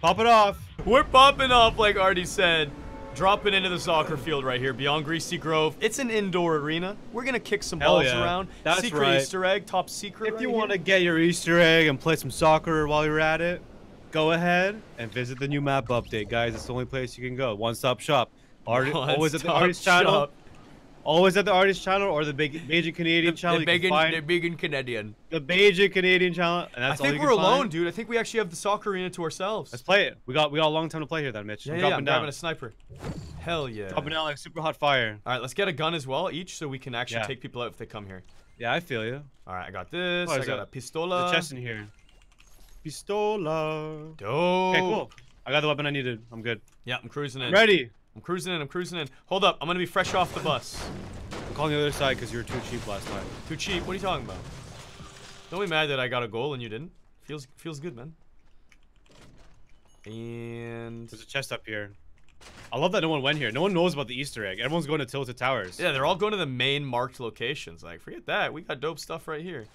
Pop it off. We're popping off, like Artie said. Dropping into the soccer field right here beyond Greasy Grove. It's an indoor arena. We're gonna kick some Hell balls yeah. around. That's secret right. Easter egg, top secret. If right you want to get your Easter egg and play some soccer while you're at it, go ahead and visit the new map update, guys. It's the only place you can go. One stop shop. Arti- always at the Artyzz channel. Always at the Artyzz channel or the big Bajan Canadian channel. The you can big, find the big Canadian. the Bajan Canadian channel, and I that's all think we're alone, find. dude. I think we actually have the soccer arena to ourselves. Let's play it. We got we got a long time to play here, then, Mitch. yeah, I'm yeah, yeah, I'm down. grabbing a sniper. Hell yeah. Dropping down like super hot fire. All right, let's get a gun as well, each, so we can actually Yeah. take people out if they come here. Yeah, I feel you. All right, I got this. What I got it? a pistola. the chest in here. Pistola. Dope. Okay, cool. I got the weapon I needed. I'm good. Yeah, I'm cruising in. I'm ready. I'm cruising in. I'm cruising in. Hold up, I'm gonna be fresh off the bus. I'm calling the other side because you were too cheap last time. Too cheap. What are you talking about? Don't be mad that I got a goal and you didn't. Feels feels good, man. And There's a chest up here. I love that no one went here. No one knows about the Easter egg. Everyone's going to Tilted Towers. yeah, they're all going to the main marked locations. Like, forget that. We got dope stuff right here.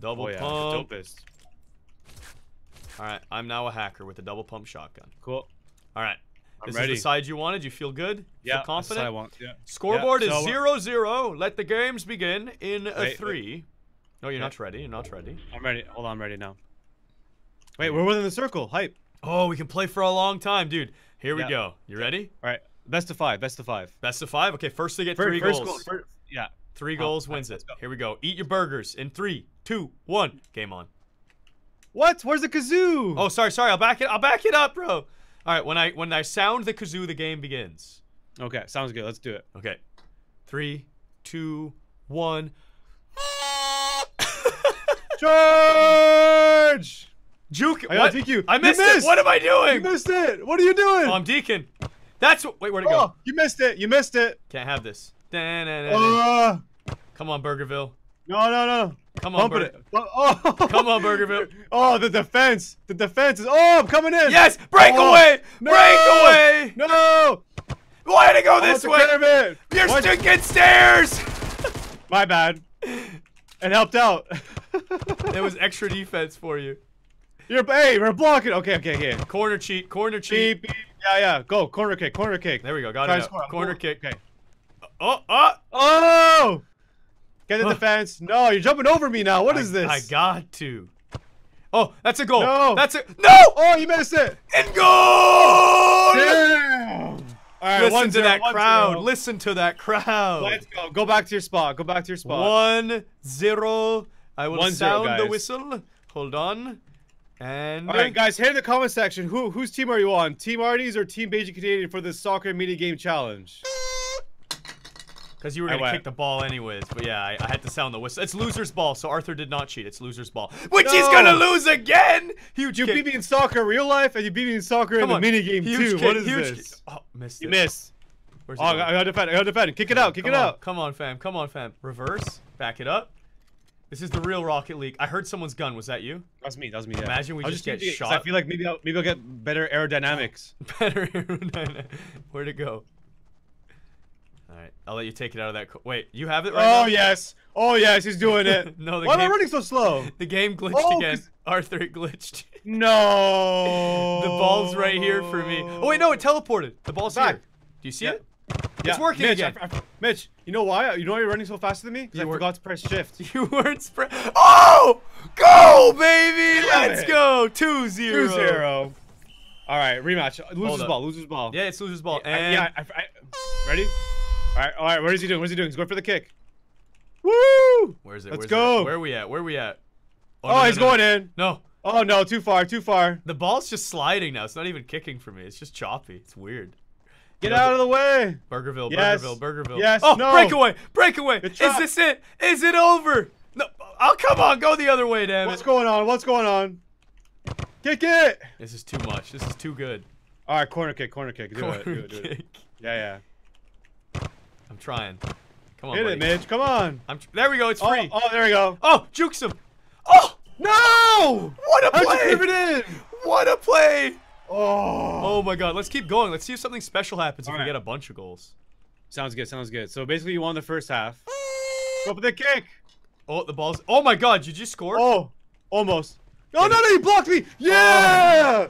Double Oh yeah, pump. dopest. All right, I'm now a hacker with a double pump shotgun. Cool. All right. I'm this ready. is the side you wanted. You feel good? Yeah, Feel confident? I want. Yeah. Scoreboard Yeah, is so- 0 0. Let the games begin in a Wait, wait. 3. No, you're Yeah. not ready. You're not ready. I'm ready. Hold on, I'm ready now. Wait, we're within the circle. Hype. Oh, we can play for a long time, dude. Here we Yeah. go. You ready? All right. Best of five. Best of five. Best of five? Okay, first to get Fir- three first goals. goal- fir- yeah. Three Oh, goals wins let's it. go. Here we go. Eat your burgers in three, two, one. Game on. What? Where's the kazoo? Oh, sorry, sorry. I'll back it. I'll back it up, bro. All right, when I when I sound the kazoo, the game begins. Okay, sounds good. Let's do it. Okay, three, two, one. Charge! Juke. I what? gotta DQ. I You missed, missed! it. What am I doing? You missed it. What are you doing? Oh, I'm deacon. That's what. Wait, where'd it go? Oh, you missed it. You missed it. Can't have this. Oh, Come on, Burgerville. No, no, no. Come on, Burger. it. Oh, Come on, Burgerville. Oh, the defense. The defense is. Oh, I'm coming in. Yes, breakaway, Oh, no! breakaway. No. Why to go I want this way? pyramid. You're stinking stairs. My bad. It helped out. it was extra defense for you. You're hey, we're blocking. Okay, okay, okay. Corner cheat, corner cheat. Beep, beep. Yeah, yeah. Go. Corner kick. Corner kick. There we go. Got Try it. to out. score. I'm Corner kick. Okay. Uh, uh. Oh, oh. Oh! Get in the defense. No, you're jumping over me now. What I- is this? I got to. Oh, that's a goal. No. That's a no. Oh, you missed it. And goal. Damn. All right, Listen one to zero, that one crowd. zero. Listen to that crowd. Let's go. Go back to your spot. Go back to your spot. One zero. I will One zero, sound the whistle. Hold on. And All right, guys, hit in the comment section. Who whose team are you on? Team Artyzz or Team Bajan Canadian for this soccer mini game challenge? Because you were gonna kick the ball anyways, but yeah, I, I had to sound the whistle. It's loser's ball, so Arthur did not cheat. It's loser's ball, which he's gonna lose again. Huge You kick. beat me in soccer real life, and you beat me in soccer in Come the on. mini game too. kick, what is huge this? Oh, missed You it. miss. Where's Oh, I going? gotta defend. I gotta defend. Kick it out. Kick Come it on, out. Come on, fam. Come on, fam. Reverse. Back it up. This is the real Rocket League. I heard someone's gun. Was that you? That was me. That was me. Yeah. Imagine we was just get changing it 'cause shot. I feel like maybe I'll, maybe I'll get better aerodynamics. Better. aerodynamics. Where'd it go? I'll let you take it out of that. Wait, you have it right now. oh now? yes. Oh yes, he's doing it. No, the Why am I running so slow? The game glitched Oh, again. 'cause- Arthur, it glitched. No. the ball's right here for me. Oh wait, no, it teleported. The ball's Back. here. Do you see Yeah. it? Yeah, It's working Mitch, again. I- I- Mitch, you know why? You know why you're running so fast than me? Because I were- forgot to press shift. You weren't spread. Oh! Go, baby! Damn Let's it. go. 2 0. 2-0. All right, rematch. Losers ball. Losers ball. Yeah, it's loser's ball. I- And yeah. I, I, ready? All right. All right. What is he doing? What is he doing? He's going for the kick. Woo! where's it? Let's Where's it? go. Where are we at? Where are we at? Oh, no, no, he's no, no. going in. No. Oh no, too far. Too far. The ball's just sliding now. It's not even kicking for me. It's just choppy. It's weird. Get out of the way. Burgerville, Yes. Burgerville, Burgerville. Yes, Oh, no. breakaway, breakaway. Is this it? Is it over? No. Oh, come on. Go the other way, damn it. What's it. going on? What's going on? Kick it. This is too much. This is too good. All right, corner kick. Corner kick. Do it. Do Corner it. Do it. kick. Yeah, I'm trying. Come on, Hit buddy. it, Mitch. Come on. I'm there we go. It's Oh, free. oh, there we go. Oh, jukes him. Oh, No! what a How'd play! you it in? What a play! Oh. Oh my god, let's keep going. Let's see if something special happens if we get a bunch of goals. Sounds good. Sounds good. So basically, you won the first half. Go for the kick. Oh, the ball's. Oh my god, did you score? Oh, almost. Oh no, no, you blocked me. Oh. Yeah.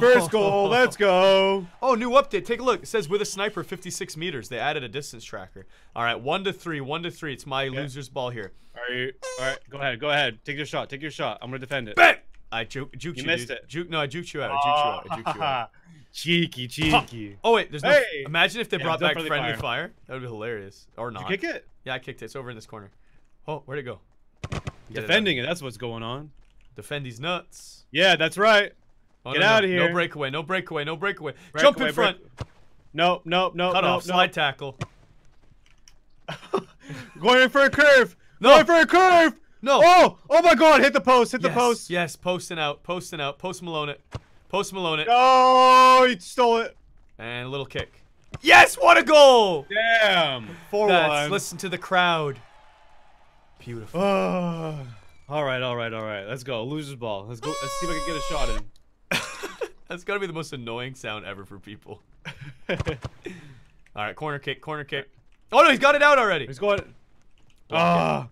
First goal. Let's go. Oh, new update. Take a look. It says with a sniper, 56 meters. They added a distance tracker. All right, one to three. One to three. It's my loser's ball here. Are you? All right. Go ahead. Go ahead. Take your shot. Take your shot. I'm gonna defend it. Bang! I juke, juked you. You missed dude. it. Juke, no, I juked you out. I juked you out. I juked you out. cheeky, cheeky. Oh wait, there's no. Hey! Imagine if they Yeah, brought back friendly friendly fire. fire. That would be hilarious. Or Did not. you kick it? Yeah, I kicked it. It's over in this corner. Oh, where'd it go? Get Defending it. That's what's going on. Defend these nuts. Yeah, that's right. Oh, Get no, no, outta here. No breakaway. No breakaway. No breakaway. Break Jump in front. break- Nope, nope, nope, Cut nope, off. Slide tackle. Going in for a curve. No. Going for a curve. No. Oh, oh my God! Hit the post. Hit the yes. post. Yes. Posting out. Posting out. Post Malone it. Post Malone it. Oh, he stole it. And a little kick. Yes. What a goal. Damn. Four That's, one. listen to the crowd. Beautiful. All right, all right, all right. Let's go. Loser's ball. Let's go. Let's see if I can get a shot in. That's gotta be the most annoying sound ever for people. All right, corner kick, corner kick. Oh no, he's got it out already. He's going. Ah.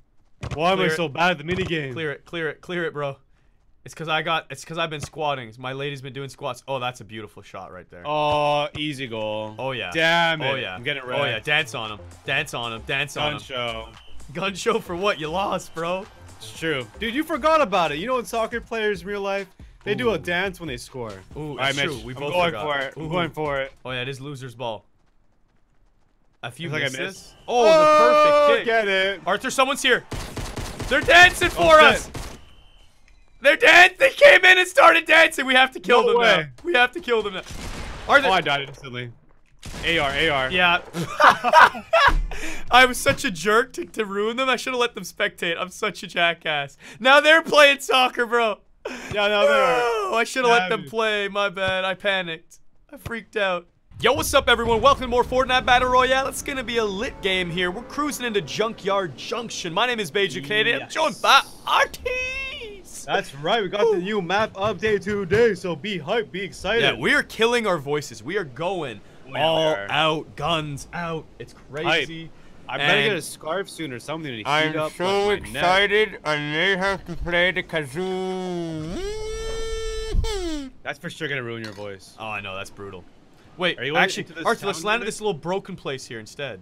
Why am I so bad at the minigame? Clear it, clear it, clear it, bro. It's cause I got. It's cause I've been squatting. My lady's been doing squats. Oh, that's a beautiful shot right there. Oh, easy goal. Oh, yeah. Damn it. Oh yeah. I'm getting it right. Oh yeah. Dance on him. Dance on him. Dance on Gun him. show. Gun show for what? You lost, bro. It's true. Dude, you forgot about it. You know, in soccer players in real life, they do a dance when they score. Ooh, All right, it's true. We I'm both going forgot. for it. I'm going for it. Oh yeah, it is loser's ball. A few like I miss missed. this. Oh, the perfect oh, kick. Get it. Arthur, someone's here. They're dancing oh, for Oh, us. They're dancing. They came in and started dancing. We have to kill No them now. We have to kill them now. Arthur. Oh, I died instantly. AR, AR. yeah. I was such a jerk to, to ruin them. I should have let them spectate. I'm such a jackass. Now they're playing soccer, bro. Yeah, no, there. Oh, I should have let them play. My bad. I panicked. I freaked out. Yo, what's up, everyone? Welcome to more Fortnite Battle Royale. It's gonna be a lit game here. We're cruising into Junkyard Junction. My name is Bajan Canadian. I'm Yes. joined by Artyzz. That's right. We got the new map update today, so be hyped, be excited. Yeah, we are killing our voices. We are going We all are. out, guns out. It's crazy. I better get a scarf soon or something to heat I'm up so my, my neck. excited. I may have to play the kazoo. That's for sure gonna ruin your voice. Oh, I know that's brutal. Wait, Are you going actually, into this Arthur, let's land at this little broken place here instead.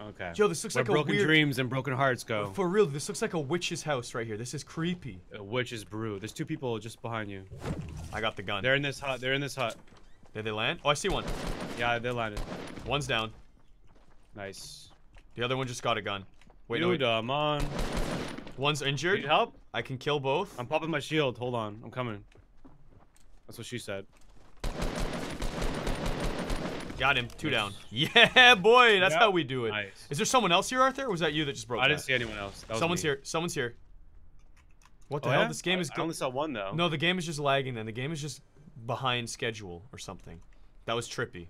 Okay. Yo, this looks Where like a broken dreams and broken hearts go. Oh, for real, this looks like a witch's house right here. This is creepy. A witch's brew. There's two people just behind you. I got the gun. They're in this hut. They're in this hut. Did they land? Oh, I see one. Yeah, they landed. One's down. Nice. The other one just got a gun. Wait, no, wait. I'm on. one's injured. Need help? I can kill both. I'm popping my shield. Hold on. I'm coming. That's what she said. Got him. Two Nice. down. Yeah, boy. That's Yeah. how we do it. Is Nice. Is there someone else here, Arthur? Or was that you that just broke I didn't see anyone else. That was Someone's me. here. Someone's here. What the Oh, hell? yeah? This game I- is. I only saw one though. No, the game is just lagging. Then the game is just behind schedule or something. That was trippy.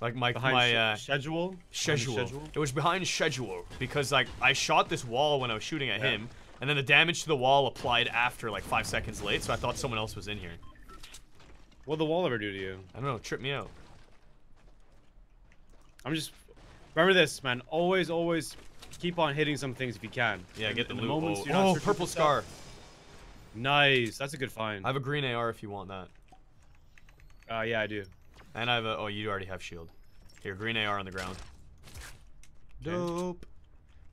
Like my Behind my uh, schedule. Schedule. schedule. It was behind schedule because like I shot this wall when I was shooting at Yeah. him, and then the damage to the wall applied after like five seconds late. So I thought someone else was in here. What'd the wall ever do to you? I don't know. Trip me out. I'm just. Remember this, man. Always, always keep on hitting some things if you can. Yeah, get the moments Oh, oh, purple stuff. scar. Nice. That's a good find. I have a green AR if you want that. Uh, yeah, I do. And I have a. Oh, you already have shield. Here, green AR on the ground. Okay. Dope.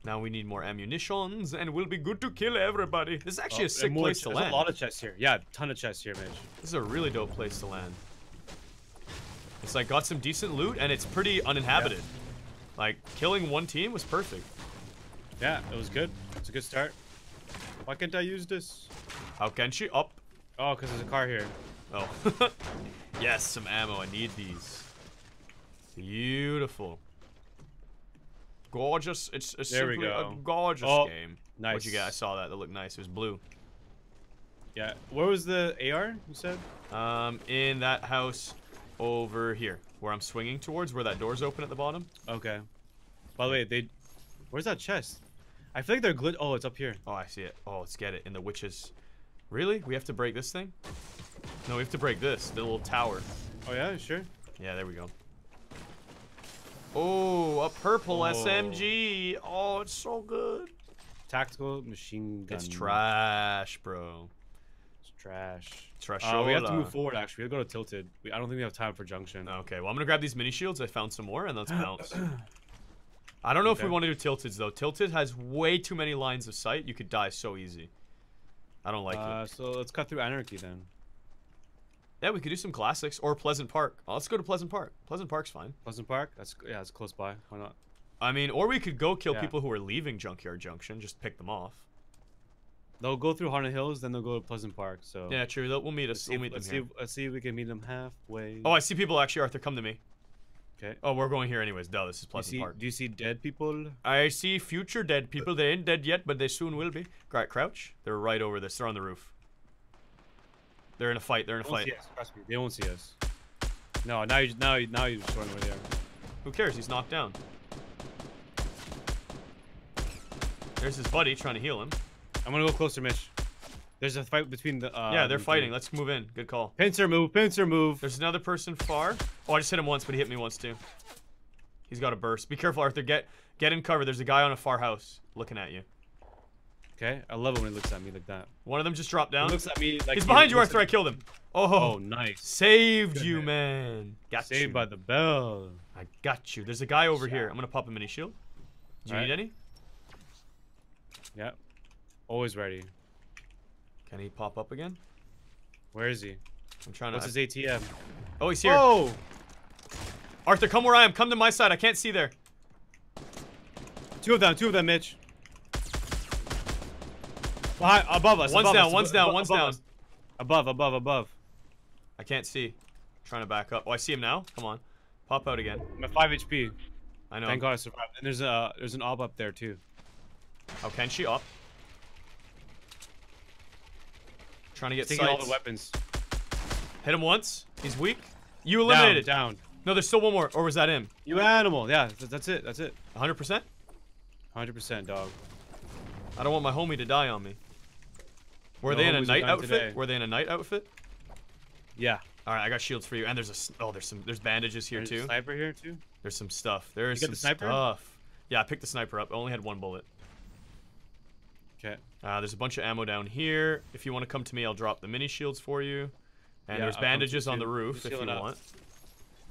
Now we need more ammunitions, and we'll be good to kill everybody. This is actually Oh, a sick and more place ch- to There's a lot of chests here. Yeah, ton of chests here, Mitch. This is a really dope place to land. It's like got some decent loot, and it's pretty uninhabited. Like killing one team was perfect. Yeah, it was good. It's a good start. Why can't I use this? How can she up? Oh, because there's a car here. Oh, yes, some ammo. I need these. Beautiful. Gorgeous. It's, it's There simply a go. gorgeous Oh, game. What'd you get? I nice. saw that. That looked nice. It was blue. Yeah. Where was the AR? You said? Um, in that house over here, where I'm swinging towards, where that door's open at the bottom. Okay. By the way, they. Where's that chest? I feel like they're glit. Oh, it's up here. Oh, I see it. Oh, let's get it in the witches. Really? We have to break this thing? No, we have to break this. The little tower. Oh yeah, sure. Yeah, there we go. Oh, a purple. SMG. Oh, it's so good. Tactical machine gun. It's trash, bro. It's Trash. Trash. Uh, we have to move forward. Actually, we gotta go to tilted. We, I don't think we have time for junction. Okay, well I'm gonna grab these mini shields. I found some more, and let's bounce. I don't know if we want to do tilteds though. Tilted has way too many lines of sight. You could die so easy. I don't like uh, it. so let's cut through anarchy then. Yeah, we could do some classics or Pleasant Park. Oh, let's go to Pleasant Park. Pleasant Park's fine. Pleasant Park. That's yeah, it's close by. Why not? I mean, or we could go kill Yeah. people who are leaving Junkyard Junction. Just pick them off. They'll go through Haunted Hills, then they'll go to Pleasant Park. So Yeah, true. They'll- We'll meet see. We'll meet them let's here. see. If, let's see if we can meet them halfway. Oh, I see people actually. Arthur, come to me. okay. Oh, we're going here anyways. Duh, this is Do Pleasant see? Park. Do you see dead people? I see future dead people. They ain't dead yet, but they soon will be. Right, crouch. They're right over this. They're on the roof. They're in a fight. They're in a They won't fight. see us, Trust me, they won't see us. No, now you now you now you're showing where they are. Who cares? He's knocked down. There's his buddy trying to heal him. I'm gonna go closer, Mitch. There's a fight between the. Uh, yeah, they're fighting. Let's move in. Good call. Pincer move. Pincer move. There's another person far. Oh, I just hit him once, but he hit me once too. He's got a burst. Be careful, Arthur. Get get in cover. There's a guy on a far house looking at you. Okay, I love it when he looks at me like that. One of them just dropped down. He looks at me like He's he behind you, looks Arthur. I killed him. Oh, Oh, nice. saved Good you, man. man. Got Saved you. by the bell. I got you. There's a guy over here. I'm gonna pop a mini shield. Do you Alright. need any? Yeah. Always ready. Can he pop up again? Where is he? I'm trying to. What's his ATM? oh, he's here. Oh! Arthur, come where I am. Come to my side. I can't see there. Two of them. Two of them, Mitch. Behind, above us. One's above down, us, one's down, abo- one's above down. us. Above, above, above. I can't see. trying to back up. Oh, I see him now. Come on. Pop out again. I'm at 5 HP. I know. Thank God I survived. And there's a there's an ob up there too. How can she up? Trying to get Taking all the weapons. Hit him once. He's weak. You eliminated. Down, down. No, there's still one more. Or was that him? You animal. Yeah, that's it. That's it. 100%? 100% dog. I don't want my homie to die on me. Were No they in a night outfit? today. Were they in a night outfit? Yeah. All right, I got shields for you. And there's a oh, there's some there's bandages here There's too. sniper here too. There's some stuff. There is some stuff. Yeah, I picked the sniper up. I only had one bullet. Okay. Uh, there's a bunch of ammo down here. If you want to come to me, I'll drop the mini shields for you. And Yeah, there's I'll bandages on the roof if you up. want.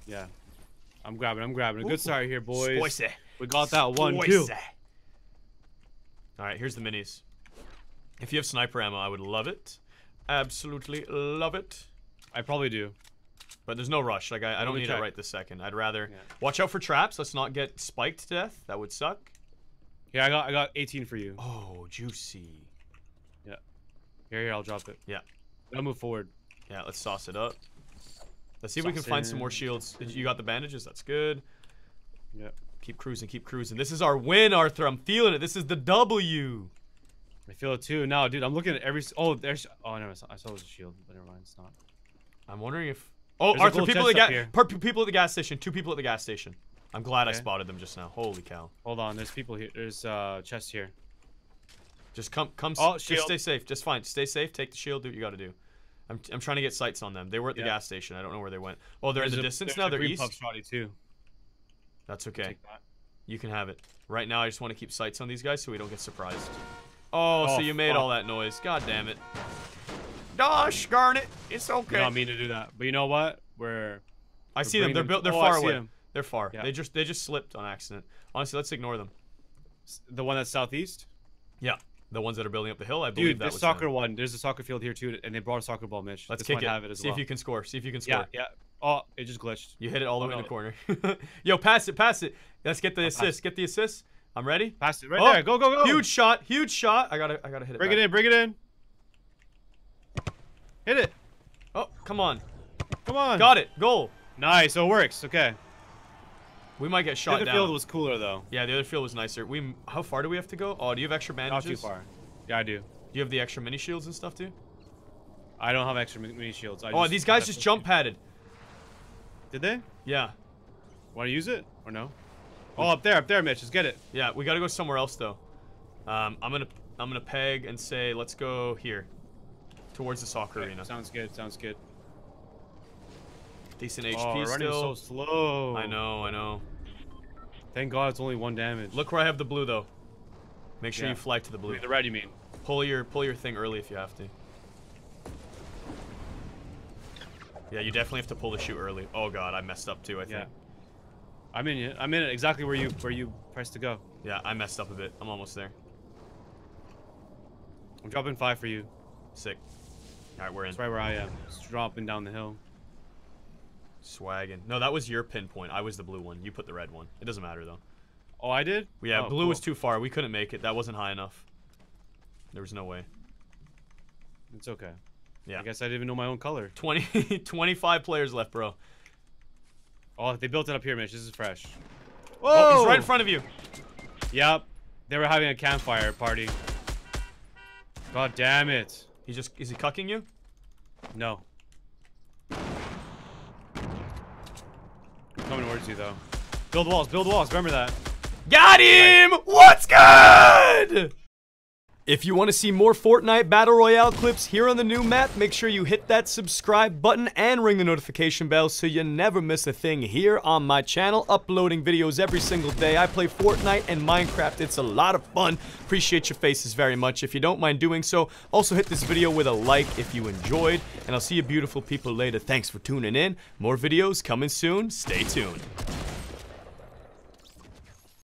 Yeah. I'm grabbing. I'm grabbing. A good start here, boys. Spicy. We got that one. Spicy. All right, here's the minis. If you have sniper ammo, I would love it. Absolutely love it. I probably do. But there's no rush. Like I, I don't need check. it right this second. I'd rather Yeah. watch out for traps. Let's not get spiked to death. That would suck. Yeah, I got I got 18 for you. Oh, juicy. Yeah. Here, here, I'll drop it. Yeah. I'll move forward. Yeah, let's sauce it up. Let's see if we can find some more shields. You you got the bandages? That's good. Yeah. Keep cruising, keep cruising. This is our win, Arthur. I'm feeling it. This is the W. I feel it too. Now, dude, I'm looking at every. Oh, there's. Oh no, I saw, I saw it was a shield, but never mind. It's not. I'm wondering if. Oh, There's Arthur, people at, the people at the gas station. Two people at the gas station. I'm glad I spotted them just now. Holy cow. Hold on. There's people here. There's uh chest here. Just come, come. Oh, just stay safe. Just fine. Stay safe. Take the shield. Do what you got to do. I'm, I'm trying to get sights on them. They were at the Yeah. gas station. I don't know where they went. Oh, they're in the a- distance now. They're east. pub shotty too. That's okay. That. You can have it. Right now, I just want to keep sights on these guys so we don't get surprised. Oh, so Oh, you made fuck. all that noise. God damn it. Gosh, darn it. It's okay. I don't mean to do that, but you know what? We're I we're see them. They're built. They're Oh, I far away. them. They're far. Yeah. They just they just slipped on accident. Honestly, let's ignore them. the one that's southeast. Yeah, the ones that are building up the hill. I believe Dude, that was soccer them. one. There's a soccer field here too, and they brought a soccer ball, Mitch. Let's this kick it. have it as See well. if you can score. See if you can score. Yeah, yeah. Oh, it just glitched. You hit it all the Oh, way in the corner. Yo, pass it, pass it. Let's get the I'll assist. Get the assist. I'm ready. Passed it right Oh, there. Go, go, go. Huge shot. Huge shot. I gotta I gotta hit it. Bring back. it in. Bring it in. Hit it. Oh, come on. Come on. Got it. Goal. Nice. So it works. Okay. We might get shot. down. The other down. field was cooler though. Yeah, the other field was nicer. We how far do we have to go? Oh, do you have extra bandages? Not too far. Yeah, I do. Do you have the extra mini shields and stuff too? I don't have extra mini shields. I oh, these guys just jump padded. Did they? Yeah, Want to use it or no? Oh, up there, up there, Mitch. Just get it. yeah. We gotta go somewhere else though. Um, I'm gonna I'm gonna peg and say let's go here, towards the soccer Okay, arena. Sounds good. Sounds good. Decent oh, HP we're running still. so slow. I know, I know. Thank God it's only one damage. Look where I have the blue though. Make sure Yeah. you fly to the blue. the red, you mean? Pull your pull your thing early if you have to. Yeah, you definitely have to pull the chute early. Oh god, I messed up too, I think. Yeah. I'm in it. I'm in it exactly where you where you pressed to go. Yeah, I messed up a bit. I'm almost there. I'm dropping five for you. Sick. Alright, we're in. That's right where I am. Just dropping down the hill. Swagging. No, that was your pinpoint. I was the blue one. You put the red one. It doesn't matter though. Oh, I did? Yeah, Oh, blue was too far. We couldn't make it. That wasn't high enough. There was no way. It's okay. Yeah. I guess I didn't even know my own color. 20, 25 players left, bro. Oh, they built it up here, Mitch. This is fresh. Oh, he's right in front of you. Yep. They were having a campfire party. God damn it. He just is he cucking you? No. Coming towards you, though. Build walls. Build walls. Remember that. Got him! What's good? If you want to see more Fortnite Battle Royale clips here on the new map, make sure you hit that subscribe button and ring the notification bell so you never miss a thing here on my channel. Uploading videos every single day. I play Fortnite and Minecraft. It's a lot of fun. Appreciate your faces very much. If you don't mind doing so, also hit this video with a like if you enjoyed. And I'll see you beautiful people later. Thanks for tuning in. More videos coming soon. Stay tuned.